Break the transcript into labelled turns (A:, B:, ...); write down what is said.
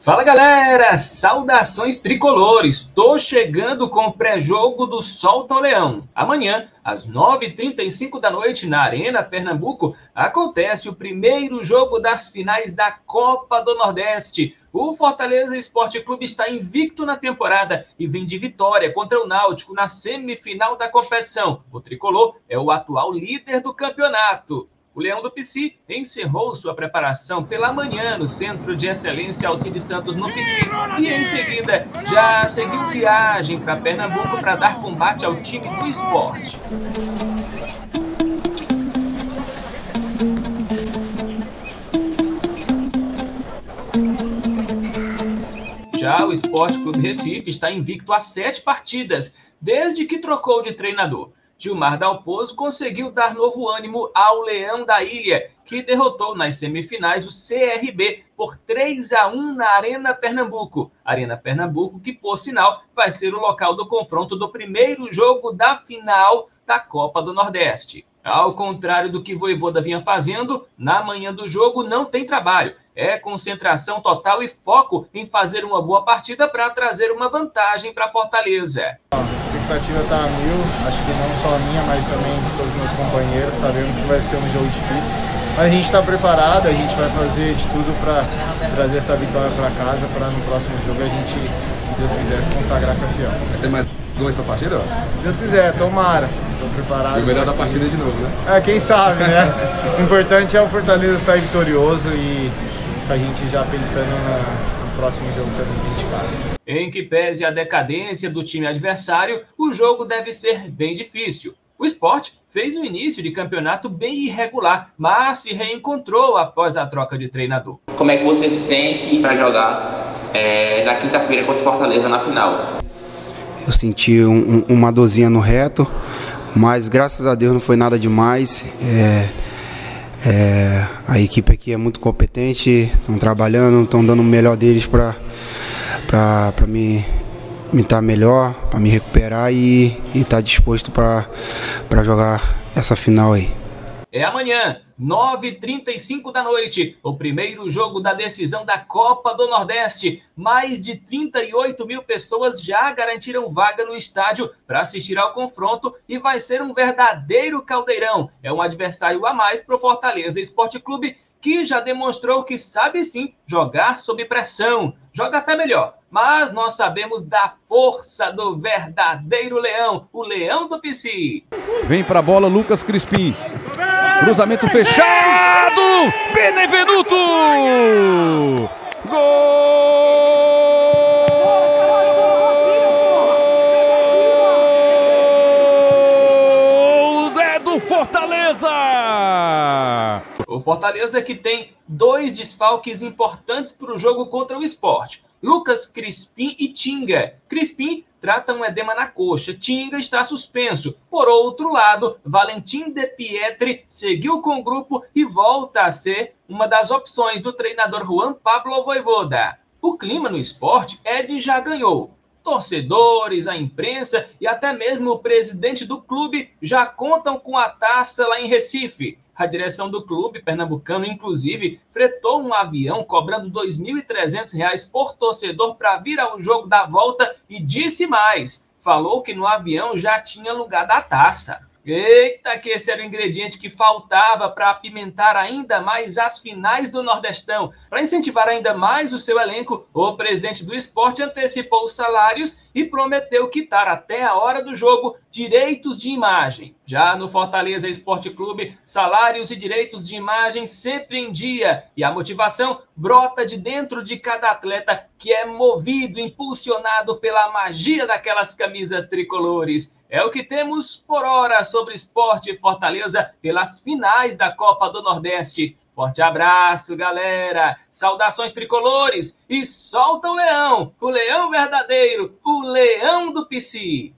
A: Fala galera, saudações tricolores. Tô chegando com o pré-jogo do Solta o Leão. Amanhã, às 9h35 da noite, na Arena Pernambuco, acontece o primeiro jogo das finais da Copa do Nordeste. O Fortaleza Esporte Clube está invicto na temporada e vem de vitória contra o Náutico na semifinal da competição. O tricolor é o atual líder do campeonato. O Leão do Pici encerrou sua preparação pela manhã no Centro de Excelência Alcides Santos no Pici e em seguida já seguiu viagem para Pernambuco para dar combate ao time do esporte. Já o Esporte Clube Recife está invicto a sete partidas, desde que trocou de treinador. Gilmar Dalpozo conseguiu dar novo ânimo ao Leão da Ilha, que derrotou nas semifinais o CRB por 3 a 1 na Arena Pernambuco. Arena Pernambuco, que por sinal vai ser o local do confronto do primeiro jogo da final da Copa do Nordeste. Ao contrário do que Voivoda vinha fazendo, na manhã do jogo não tem trabalho. É concentração total e foco em fazer uma boa partida para trazer uma vantagem para Fortaleza
B: expectativa está a mil, acho que não só a minha, mas também de todos os meus companheiros. Sabemos que vai ser um jogo difícil, mas a gente está preparado, a gente vai fazer de tudo para trazer essa vitória para casa, para no próximo jogo a gente, se Deus quiser, se consagrar campeão.
C: Vai ter mais gol essa partida?
B: Se Deus quiser, tomara. Estou preparado.
C: E o melhor da partida de novo, né?
B: É, quem sabe, né? o importante é o Fortaleza sair vitorioso e a gente já pensando na próximo jogo também dentro de casa.
A: Em que pese a decadência do time adversário, o jogo deve ser bem difícil. O esporte fez um início de campeonato bem irregular, mas se reencontrou após a troca de treinador.
D: Como é que você se sente para jogar é, na quinta-feira contra o Fortaleza na final?
E: Eu senti um, um, uma dorzinha no reto, mas graças a Deus não foi nada demais. É, é, a equipe aqui é muito competente, estão trabalhando, estão dando o melhor deles para me me estar tá melhor, para me recuperar e estar tá disposto para jogar essa final aí
A: é amanhã, 9h35 da noite, o primeiro jogo da decisão da Copa do Nordeste. Mais de 38 mil pessoas já garantiram vaga no estádio para assistir ao confronto e vai ser um verdadeiro caldeirão. É um adversário a mais para o Fortaleza Esporte Clube, que já demonstrou que sabe sim jogar sob pressão. Joga até melhor, mas nós sabemos da força do verdadeiro leão, o leão do PC.
F: Vem para a bola Lucas Crispim. Cruzamento fechado! Benevenuto! Gol! É do Fortaleza!
A: O Fortaleza que tem dois desfalques importantes para o jogo contra o esporte. Lucas Crispim e Tinga. Crispim trata um edema na coxa. Tinga está suspenso. Por outro lado, Valentim De Pietri seguiu com o grupo e volta a ser uma das opções do treinador Juan Pablo Voivoda. O clima no esporte é de já ganhou. Torcedores, a imprensa e até mesmo o presidente do clube já contam com a taça lá em Recife. A direção do clube pernambucano, inclusive, fretou um avião cobrando R$ 2.300 por torcedor para vir ao jogo da volta e disse mais: falou que no avião já tinha lugar da taça. Eita, que esse era o ingrediente que faltava para apimentar ainda mais as finais do Nordestão. Para incentivar ainda mais o seu elenco, o presidente do esporte antecipou os salários e prometeu quitar até a hora do jogo direitos de imagem. Já no Fortaleza Esporte Clube, salários e direitos de imagem sempre em dia e a motivação brota de dentro de cada atleta que é movido, impulsionado pela magia daquelas camisas tricolores. É o que temos por hora sobre esporte Fortaleza pelas finais da Copa do Nordeste. Forte abraço, galera. Saudações tricolores e solta o leão, o leão verdadeiro, o leão do PC.